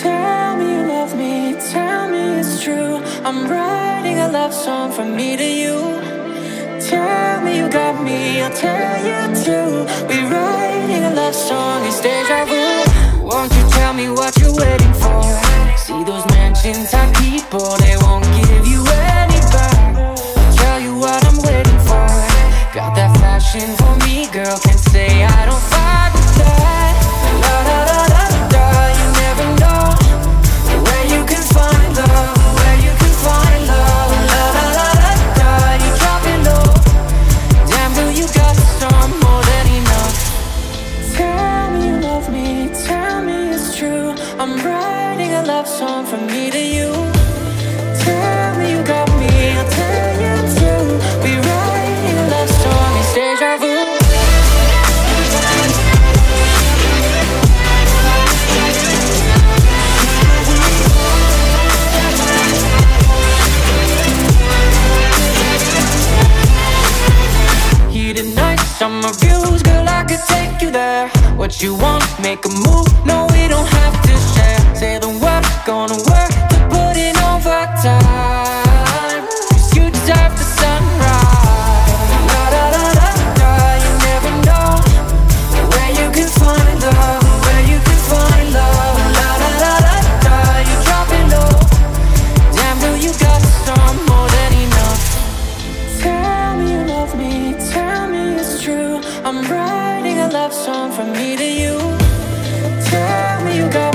Tell me you love me, tell me it's true. I'm writing a love song from me to you. Tell me you got me, I'll tell you too. We're writing a love song, it's deja vu. Won't you tell me what you're waiting for? See those mansions type people, they won't give you I'm writing a love song from me to you. Tell me you got me, I'll tell you too. We writing a love song, it's deja vu. Summer views, girl, I could take you there. What you want, make a move, no Say the work Gonna work to put in overtime. Cause you deserve the sunrise. La da da da da You never know Where you can find love Where you can find love. La da da da da You drop it low. Damn girl you got some more than enough? Tell me you love me Tell me it's true. I'm writing a love song from me to you. Tell me you got